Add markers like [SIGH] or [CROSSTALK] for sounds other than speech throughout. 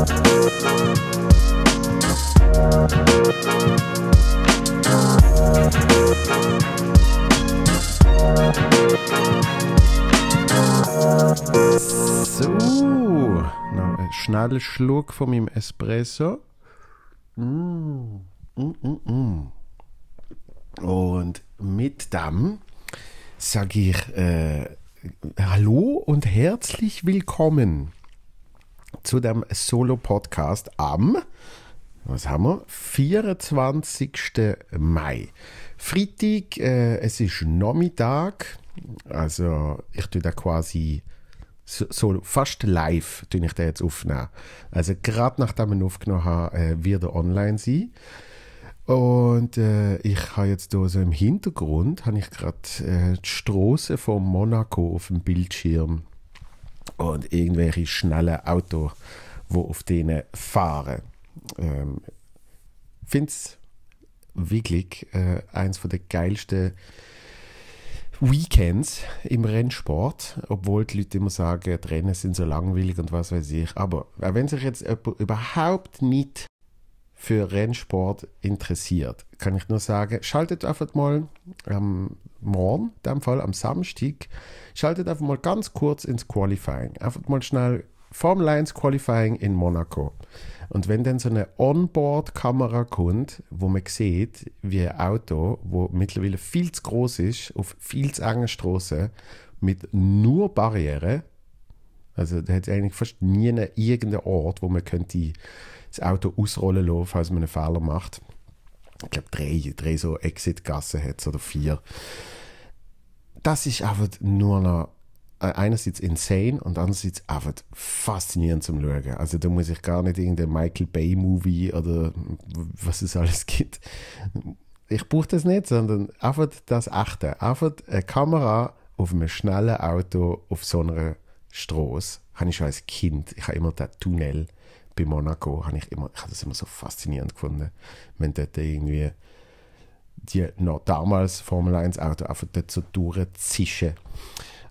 So, noch ein schneller Schluck von meinem Espresso. Mm, mm, mm, mm. Und mit dem sage ich äh, Hallo und herzlich willkommen zu dem Solo-Podcast am, was haben wir, 24. Mai. Freitag, äh, es ist Nachmittag, also ich tue da quasi so, so fast live tue ich den jetzt aufnehmen. Also gerade nachdem ich aufgenommen habe, äh, wird er online sein. Und äh, ich habe jetzt hier so im Hintergrund habe ich gerade äh, die Straße von Monaco auf dem Bildschirm und irgendwelche schnellen Autos, die auf denen fahren. Ähm, finde es wirklich äh, eins der geilsten Weekends im Rennsport, obwohl die Leute immer sagen, die Rennen sind so langweilig und was weiß ich. Aber wenn sich jetzt überhaupt nicht für Rennsport interessiert, kann ich nur sagen, schaltet einfach mal am Morgen, in dem Fall am Samstag, schaltet einfach mal ganz kurz ins Qualifying. Einfach mal schnell Formel 1 Qualifying in Monaco. Und wenn dann so eine Onboard-Kamera kommt, wo man sieht, wie ein Auto, wo mittlerweile viel zu groß ist, auf viel zu engen Straßen, mit nur Barrieren, also da hat eigentlich fast nie irgendeinen Ort, wo man könnte das Auto ausrollen lassen, falls man einen Fehler macht. Ich glaube, drei, drei so Exit-Gassen hat oder vier. Das ist einfach nur noch äh, einerseits insane und andererseits einfach faszinierend zum Schauen. Also da muss ich gar nicht irgendein Michael Bay Movie oder was es alles gibt. Ich brauche das nicht, sondern einfach das Echte. Einfach eine Kamera auf einem schnellen Auto auf so einer Straße. Habe ich schon als Kind. Ich habe immer den Tunnel bei Monaco, habe ich immer, ich habe das immer so faszinierend gefunden, wenn dort irgendwie die noch damals Formel 1 Auto einfach dort so durchzischen.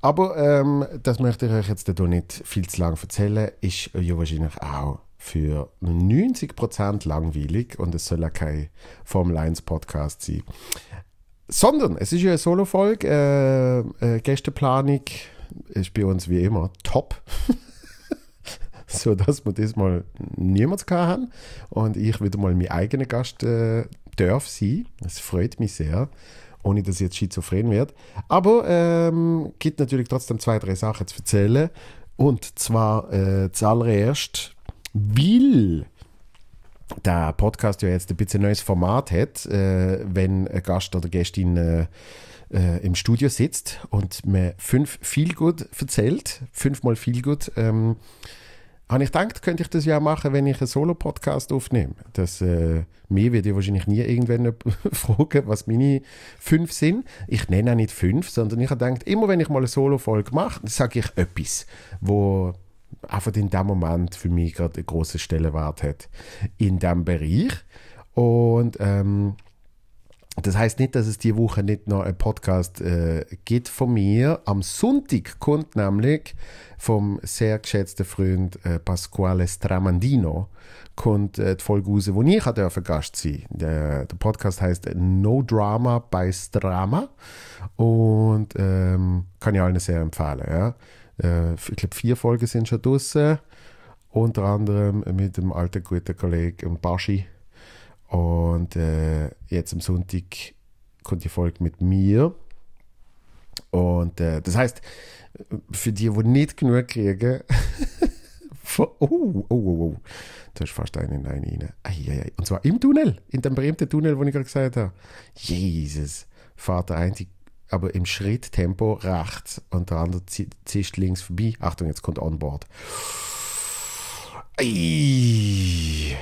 Aber ähm, das möchte ich euch jetzt hier nicht viel zu lange erzählen, ist ja wahrscheinlich auch für 90% langweilig und es soll ja kein Formel 1 Podcast sein. Sondern es ist ja eine Solo-Folge, äh, äh, Gästeplanung ist bei uns wie immer top. [LAUGHS] [LAUGHS] so dass wir das mal niemals haben und ich wieder mal mein eigener Gast äh, darf sein. Das freut mich sehr ohne dass ich jetzt schizophren werde. Aber ähm, gibt natürlich trotzdem zwei, drei Sachen zu erzählen. Und zwar äh, zuallererst, weil der Podcast ja jetzt ein bisschen neues Format hat, äh, wenn ein Gast oder Gästin äh, äh, im Studio sitzt und mir fünf viel gut erzählt, fünfmal viel gut. Ähm, habe ich gedacht, könnte ich das ja machen, wenn ich einen Solo-Podcast aufnehme. Das, äh, mir wird ja wahrscheinlich nie irgendwann [LAUGHS] fragen, was meine fünf sind. Ich nenne auch nicht fünf, sondern ich habe gedacht, immer wenn ich mal eine Solo-Folge mache, sage ich etwas, wo einfach in dem Moment für mich gerade einen grossen Stellenwert hat in diesem Bereich. Und ähm, das heißt nicht, dass es die Woche nicht noch einen Podcast äh, gibt von mir. Am Sonntag kommt nämlich vom sehr geschätzten Freund äh, Pasquale Stramandino kommt äh, die Folge raus, wo ich dürfen Gast sein der, der Podcast heißt No Drama by Strama und ähm, kann ich allen sehr empfehlen. Ja. Äh, ich glaube, vier Folgen sind schon draußen, unter anderem mit dem alten guten Kollegen Baschi und äh, jetzt am Sonntag kommt die Folge mit mir. Und äh, das heißt, für die, die nicht genug kriegen, [LAUGHS] oh, oh, oh, oh, da ist fast einer in einen rein. Ei, Und zwar im Tunnel, in dem berühmten Tunnel, wo ich gerade gesagt habe. Jesus, fahrt der eine aber im Schritttempo rechts und der andere zischt links vorbei. Achtung, jetzt kommt Onboard. Ei,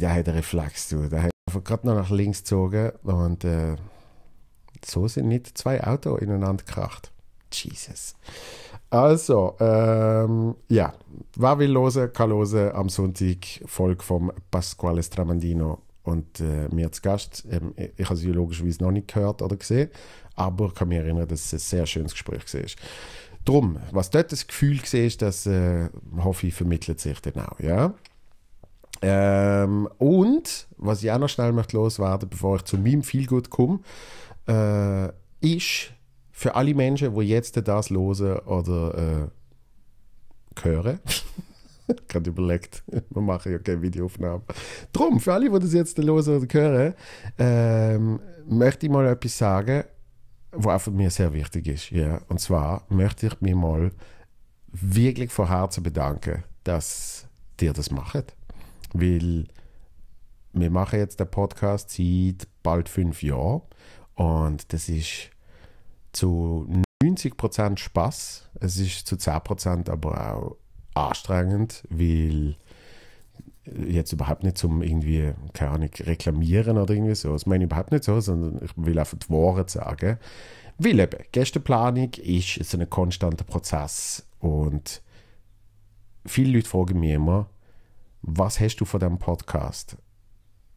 da hat er Reflex, du. Da hat er gerade noch nach links gezogen und äh, so sind nicht zwei Autos ineinander gekracht. Jesus. Also, ähm, ja, wer will hören, kann hören am Sonntag Folge vom Pasquale Stramandino und äh, mir zu Gast. Ähm, ich habe sie logischerweise noch nicht gehört oder gesehen, aber kann mich erinnern, dass es ein sehr schönes Gespräch war. Drum, was dort das Gefühl war, das äh, hoffe ich, vermittelt sich dann auch. Ja? Ähm, und, was ich auch noch schnell möchte loswerden, bevor ich zu meinem Feelgood komme, äh, ist für alle Menschen, die jetzt das hören oder äh, hören, [LAUGHS] gerade überlegt, [LAUGHS] wir machen ja keine Videoaufnahme. Drum, für alle, die das jetzt hören oder hören, ähm, möchte ich mal etwas sagen, was für mich sehr wichtig ist. Ja. Und zwar möchte ich mich mal wirklich von Herzen bedanken, dass ihr das macht. Weil wir machen jetzt den Podcast seit bald fünf Jahren und das ist zu 90% Spaß. Es ist zu 10% aber auch anstrengend, weil jetzt überhaupt nicht zum irgendwie, keine Ahnung, reklamieren oder irgendwie so. Das meine ich überhaupt nicht so, sondern ich will einfach die Worte sagen. Weil eben, Gästeplanung ist so ein konstanter Prozess und viele Leute fragen mich immer, was hast du von diesem Podcast?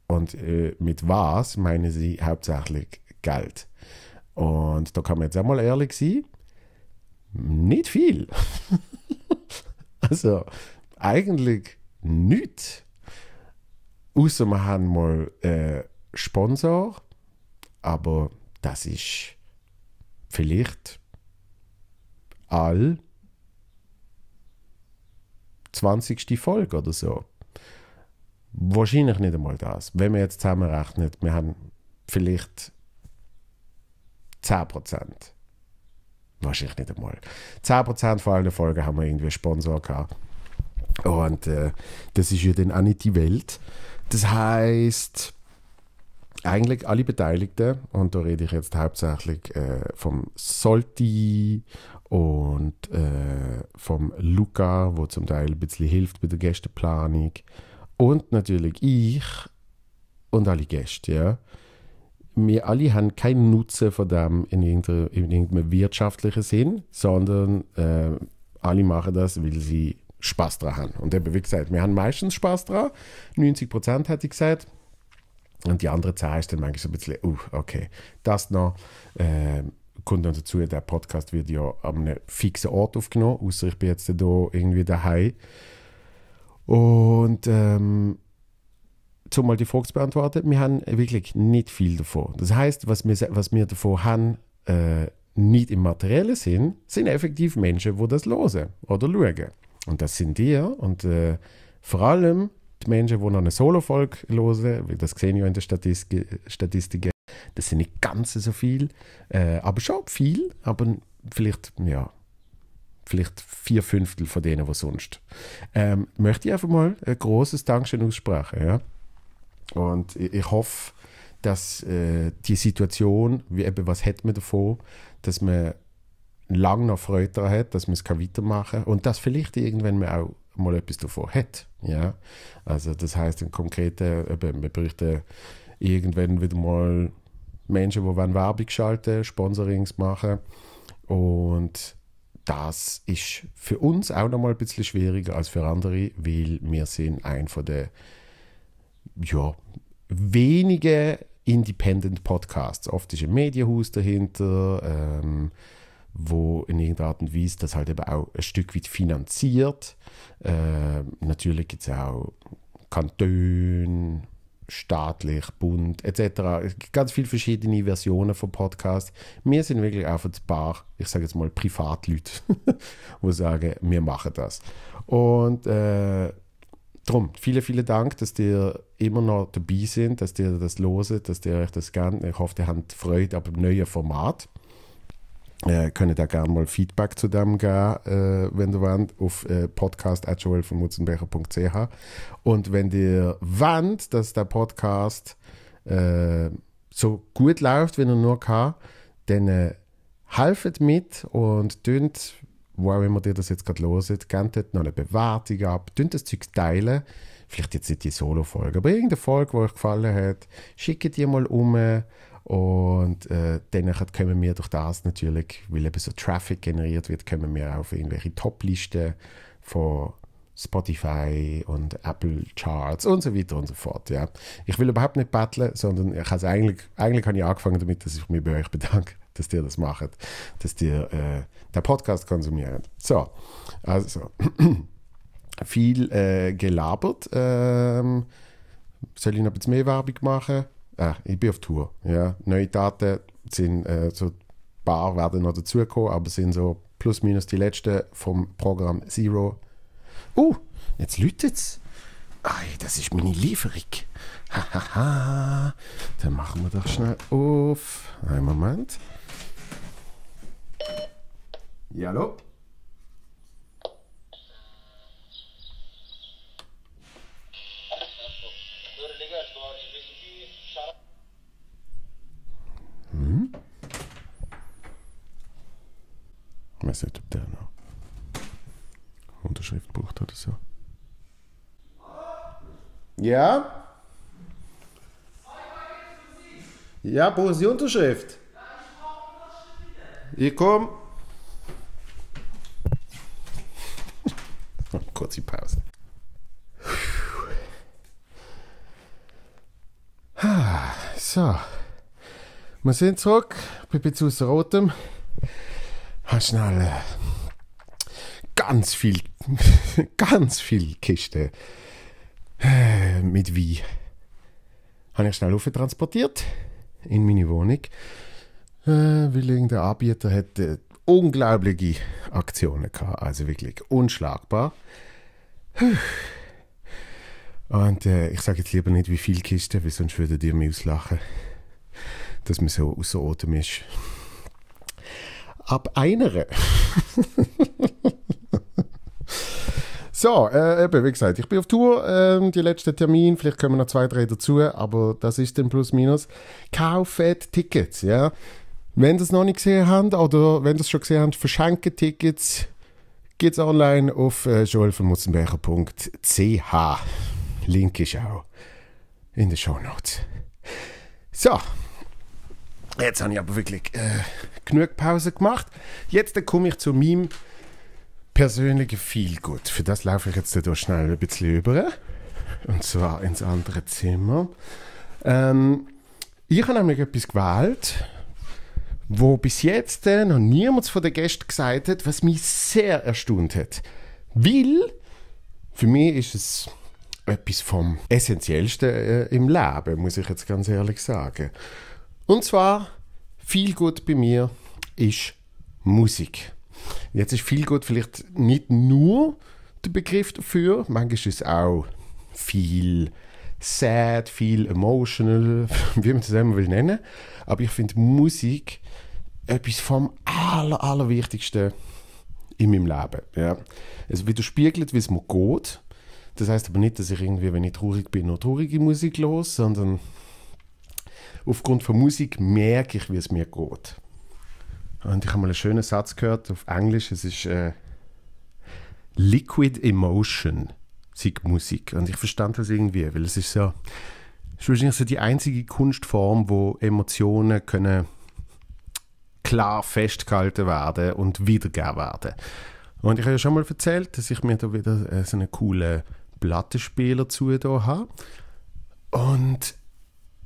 Und äh, mit was meinen sie hauptsächlich Geld? Und da kann man jetzt auch mal ehrlich sein, nicht viel. [LAUGHS] also eigentlich nichts. Außer wir haben mal äh, Sponsor, aber das ist vielleicht all 20. Folge oder so. Wahrscheinlich nicht einmal das. Wenn man jetzt zusammenrechnet, wir haben vielleicht 10%. Wahrscheinlich nicht einmal. 10% von allen Folgen haben wir irgendwie Sponsor gehabt. Und äh, das ist ja dann auch nicht die Welt. Das heißt, eigentlich alle Beteiligten, und da rede ich jetzt hauptsächlich äh, vom Solti und äh, vom Luca, wo zum Teil ein bisschen hilft bei der Gästeplanung, und natürlich ich und alle Gäste, ja. Wir alle haben keinen Nutzen von dem in, irgendeinem, in irgendeinem wirtschaftlichen Sinn, sondern äh, alle machen das, weil sie Spaß daran haben. Und eben, wie gesagt, wir haben meistens Spaß daran. 90 Prozent hätte ich gesagt. Und die andere Zahl ist dann manchmal so ein bisschen, uh, okay, das noch. Äh, kommt dann dazu, der Podcast wird ja an einem fixen Ort aufgenommen, außer ich bin jetzt da irgendwie daheim. Und ähm, um mal die Frage zu beantworten, wir haben wirklich nicht viel davon. Das heißt, was wir, was wir davon haben, äh, nicht im materiellen Sinn, sind effektiv Menschen, die das hören oder schauen. Und das sind die. Und äh, vor allem die Menschen, die noch eine Solo-Folge hören, weil das sehen ja in den Statistiken, das sind nicht ganz so viel, äh, aber schon viel, aber vielleicht, ja, vielleicht vier Fünftel von denen, die sonst. Ähm, möchte ich einfach mal ein großes Dankeschön aussprechen. Ja? Und ich, ich hoffe, dass äh, die Situation, wie eben, was hat man davon, dass man lange noch Freude daran hat, dass man es weitermachen kann und dass vielleicht irgendwann man auch mal etwas davon hat. Ja? Also das heißt im Konkreten, eben, wir irgendwann wieder mal Menschen, die Werbung schalten, Sponsorings machen und das ist für uns auch noch mal ein bisschen schwieriger als für andere, weil wir sind ein von der ja, wenigen Independent Podcasts. Oft ist ein Medienhaus dahinter, ähm, wo in irgendeiner Art und Weise das halt eben auch ein Stück weit finanziert. Äh, natürlich gibt es auch Kantone, staatlich, Bund etc. Es gibt ganz viele verschiedene Versionen von Podcasts. Wir sind wirklich einfach ein paar, ich sage jetzt mal Privatleute, [LAUGHS] die sagen, wir machen das. Und äh, darum, vielen, vielen Dank, dass ihr immer noch dabei sind, dass ihr das loset, dass ihr euch das gerne, ich hoffe, ihr habt Freude an dem neuen Format äh, könnt ihr gerne mal Feedback zu dem geben, äh, wenn ihr wollt, auf äh, podcast.joelvonmutzenbecher.ch und wenn ihr wollt, dass der Podcast äh, so gut läuft, wie er nur kann, dann äh, helft mit und tönt, wo auch immer ihr das jetzt gerade loset, gebt dort noch eine Bewertung ab, tönt das Zeug teilen, vielleicht jetzt nicht die Solo-Folge, aber irgendeine Folge, die euch gefallen hat, schickt die mal um, und äh, dann können wir durch das natürlich, weil eben so Traffic generiert wird, können wir auf irgendwelche Top-Listen von Spotify und Apple Charts und so weiter und so fort. Ja. Ich will überhaupt nicht battlen, sondern ich eigentlich, eigentlich habe ich angefangen damit, dass ich mich bei euch bedanke, [LAUGHS] dass ihr das macht, dass ihr äh, den Podcast konsumiert. So, also [CLEARS THROAT] viel äh, gelabert. Ähm, soll ich noch ein bisschen mehr Werbung machen? Ah, ich bin auf Tour. Ja. Neue Daten sind äh, so ein paar werden noch dazukommen, aber sind so plus minus die letzten vom Programm Zero. Uh, jetzt läutet es. das ist meine Lieferung. Hahaha. Dann machen wir doch schnell auf. Einen Moment. Ja, hallo? Hm? Ich weiß nicht, ob der noch Unterschrift braucht oder so. Ja? Ja, brauchen Sie Unterschrift? Ich komme. [LAUGHS] Kurze Pause. [SIGHS] So. Wir sind zurück. Ich aus Rotem. Habe schnell äh, ganz viel, [LAUGHS] ganz viel Kiste äh, mit Wein. Habe ich schnell transportiert in meine Wohnung, äh, weil irgendein Anbieter äh, unglaubliche Aktionen gehabt. Also wirklich unschlagbar. Und äh, ich sage jetzt lieber nicht, wie viele Kisten, weil sonst würdet ihr mich auslachen dass man so außer Atem ist. Ab einer. [LAUGHS] so, äh, eben, wie gesagt, ich bin auf Tour, äh, die letzten Termin, vielleicht kommen noch zwei, drei dazu, aber das ist dann plus minus. Kauft Tickets, ja. Wenn ihr es noch nicht gesehen habt oder wenn ihr es schon gesehen habt, verschenken Tickets. Geht es online auf äh, joelvermutzenbecher.ch. Link ist auch in den Show Notes. So, Jetzt habe ich aber wirklich äh, genug Pause gemacht. Jetzt komme ich zu meinem persönlichen Feelgood. Für das laufe ich jetzt hier schnell ein bisschen über. Und zwar ins andere Zimmer. Ähm, ich habe nämlich etwas gewählt, wo bis jetzt noch niemand von den Gästen gesagt hat, was mich sehr erstaunt hat. Weil für mich ist es etwas vom Essentiellsten äh, im Leben, muss ich jetzt ganz ehrlich sagen. Und zwar, viel gut bei mir ist Musik. Jetzt ist viel gut vielleicht nicht nur der Begriff dafür, manchmal ist es auch viel sad, viel emotional, [LAUGHS] wie man das immer will nennen. Aber ich finde Musik etwas vom aller, allerwichtigsten in meinem Leben. Ja. Es widerspiegelt, wie es mir geht. Das heißt aber nicht, dass ich irgendwie, wenn ich traurig bin, nur traurige Musik los, sondern aufgrund von Musik merke ich, wie es mir geht. Und ich habe mal einen schönen Satz gehört auf Englisch. Es ist äh, Liquid Emotion, sagt Musik. Und ich verstand das irgendwie, weil es ist so, es ist wahrscheinlich so die einzige Kunstform, wo Emotionen können klar festgehalten werden und wiedergegeben werden. Und ich habe ja schon mal erzählt, dass ich mir da wieder äh, so einen coolen Plattenspieler zu habe. Und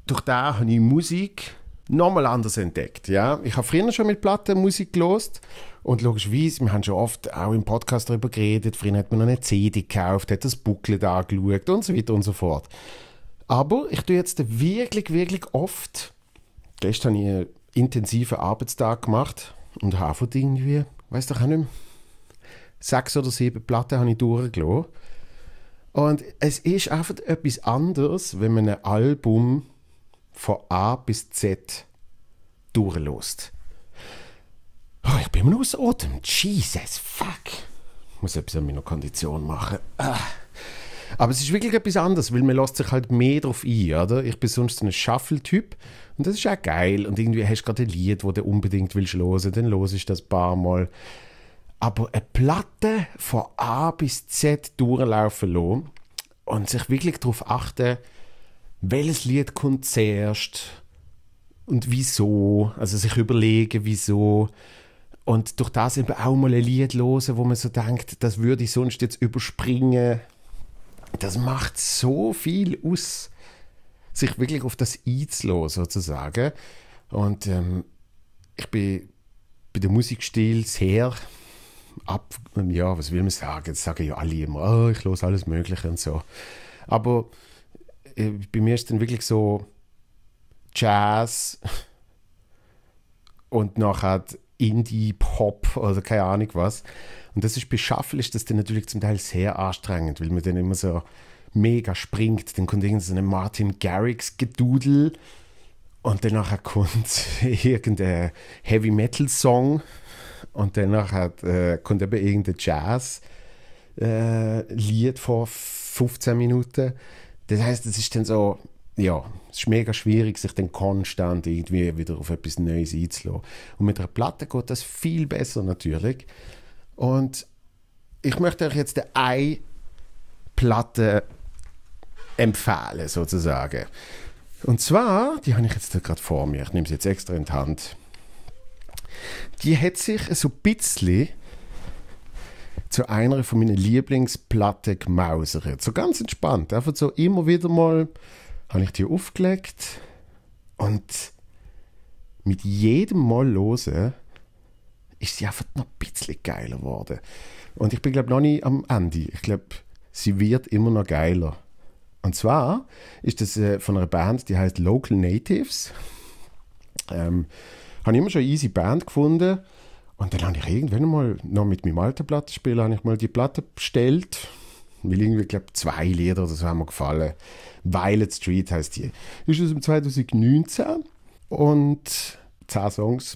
durch da habe ich Musik nochmal anders entdeckt. Ja? Ich habe früher schon mit Plattenmusik gelost und logischerweise, wir haben schon oft auch im Podcast darüber geredet, früher hat man noch eine CD gekauft, hat das Booklet angeschaut und so weiter und so fort. Aber ich tue jetzt wirklich, wirklich oft, gestern habe ich einen intensiven Arbeitstag gemacht und habe irgendwie, weiß doch auch nicht mehr, sechs oder sieben Platten habe ich durchgelassen. Und es ist einfach etwas anderes, wenn man ein Album von A bis Z durchlässt. Oh, ich bin immer aus Atem. Jesus, fuck. Ich muss etwas an meiner Kondition machen. Ah. Aber es ist wirklich etwas anderes, weil man lässt sich halt mehr darauf ein, oder? Ich bin sonst ein Shuffle-Typ und das ist auch geil. Und irgendwie hast du gerade ein Lied, das du unbedingt willst hören, dann los ich das ein paar Mal. Aber eine Platte von A bis Z durchlaufen lassen und sich wirklich darauf achten, welches Lied kommt zuerst und wieso. Also sich überlegen, wieso. Und durch das eben auch mal ein Lied hören, wo man so denkt, das würde ich sonst jetzt überspringen. Das macht so viel aus, sich wirklich auf das einzulassen, sozusagen. Und ähm, ich bin bei dem Musikstil sehr ab, ja, was will man sagen? Das sagen ja alle immer, oh, ich los alles Mögliche und so. Aber bei mir ist dann wirklich so Jazz [LAUGHS] und nachher Indie-Pop oder keine Ahnung was. Und das ist bei Shuffle ist das dann natürlich zum Teil sehr anstrengend, weil man dann immer so mega springt. Dann kommt [LAUGHS] irgendein so Martin Garrix-Gedudel und danach kommt irgendein Heavy-Metal-Song und danach äh, kommt eben irgendein Jazz-Lied äh, vor 15 Minuten. Das heißt, es ist dann so, ja, es ist mega schwierig, sich dann konstant irgendwie wieder auf etwas Neues einzulassen. Und mit einer Platte geht das viel besser natürlich. Und ich möchte euch jetzt eine Platte empfehlen, sozusagen. Und zwar, die habe ich jetzt gerade vor mir, ich nehme sie jetzt extra in die Hand. Die hat sich so ein bisschen zu einer von meinen Lieblingsplatten gemausert. So ganz entspannt. Einfach so immer wieder mal habe ich die aufgelegt und mit jedem Mal hören ist sie einfach noch ein bisschen geiler geworden. Und ich bin, glaube noch nicht am Ende. Ich glaube, sie wird immer noch geiler. Und zwar ist das äh, von einer Band, die heißt Local Natives. Ähm, habe ich immer schon eine easy Band gefunden. Und dann habe ich irgendwann mal noch mit meinem alten Plattenspieler ich mal die Platte bestellt. Weil irgendwie, glaube zwei Lieder oder so haben mir gefallen. Violet Street heißt die. Ist aus dem 2019 und 10 Songs.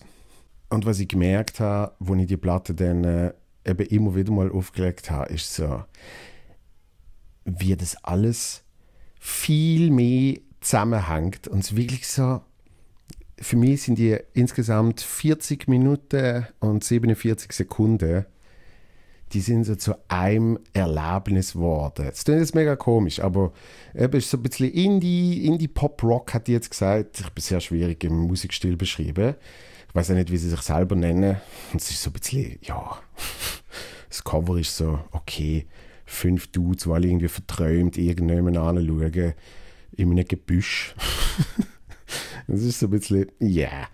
Und was ich gemerkt habe, als ich die Platte dann äh, eben immer wieder mal aufgelegt habe, ist so, wie das alles viel mehr zusammenhängt und es wirklich so für mich sind die insgesamt 40 Minuten und 47 Sekunden, die sind so zu einem Erlebnis geworden. Das klingt jetzt mega komisch, aber eben ist so ein bisschen Indie, Indie-Pop-Rock, hat die jetzt gesagt. Ich bin sehr schwierig im Musikstil beschrieben. Ich weiß auch nicht, wie sie sich selber nennen. Und es ist so ein bisschen, ja, [LAUGHS] das Cover ist so, okay, fünf Dudes, die alle irgendwie verträumt irgendjemanden anschauen, in einem Gebüsch. [LAUGHS] Das ist so ein bisschen, ja. Yeah.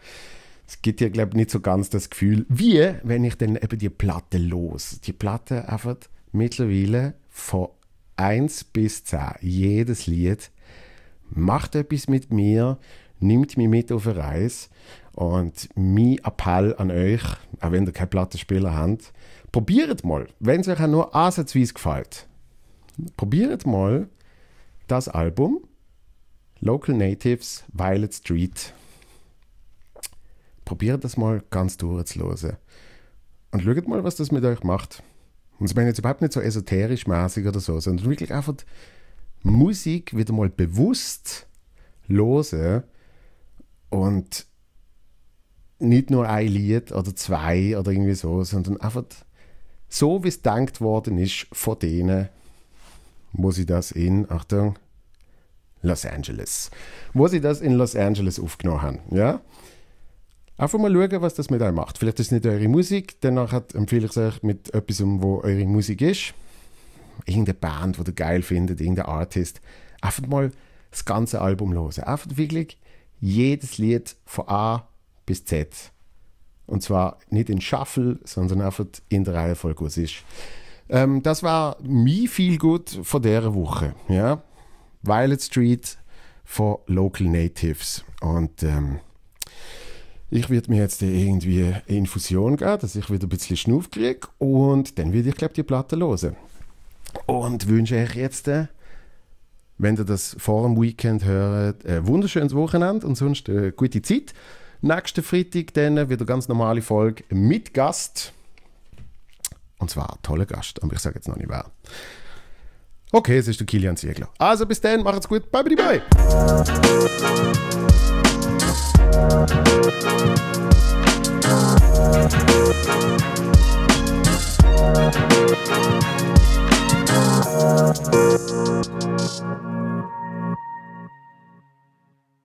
Es gibt ja, glaube ich, nicht so ganz das Gefühl, wie wenn ich dann eben die Platte los. Die Platte einfach mittlerweile von 1 bis 10, jedes Lied macht etwas mit mir, nimmt mich mit auf eine Reise. Und mein Appell an euch, auch wenn ihr keinen Plattenspieler habt, probiert mal, wenn es euch auch nur ansatzweise gefällt, probiert mal das Album Local Natives, Violet Street. Probiert das mal ganz durchzuhören. Und schaut mal, was das mit euch macht. Und ich meine jetzt überhaupt nicht so esoterisch mäßig oder so, sondern wirklich einfach Musik wieder mal bewusst hören und nicht nur ein Lied oder zwei oder irgendwie so, sondern einfach so, wie es gedacht worden ist von denen, wo sie das in, Achtung, Los Angeles. Wo sie das in Los Angeles aufgenommen haben. Ja? Einfach mal schauen, was das mit euch macht. Vielleicht ist es nicht eure Musik, danach empfehle ich es euch mit etwas, wo eure Musik ist. Irgendeine Band, die ihr geil findet, irgendein Artist. Einfach mal das ganze Album hören. Einfach wirklich jedes Lied von A bis Z. Und zwar nicht in Shuffle, sondern einfach in der Reihenfolge, wo es ist. Ähm, das war mir viel gut von dieser Woche. Ja? Violet Street von Local Natives. Und ähm, ich werde mir jetzt irgendwie eine Infusion geben, dass ich wieder ein bisschen Schnuff kriege. Und dann würde ich, glaube die Platte hören. Und wünsche euch jetzt, äh, wenn ihr das vor dem Weekend hört, ein wunderschönes Wochenende und sonst eine gute Zeit. Nächsten Freitag dann wieder ganz normale Folge mit Gast. Und zwar ein toller Gast, aber ich sage jetzt noch nicht wer. Okay, es ist der Kilian Ziegler. Also bis dann, macht's gut. Bye, bye, bye.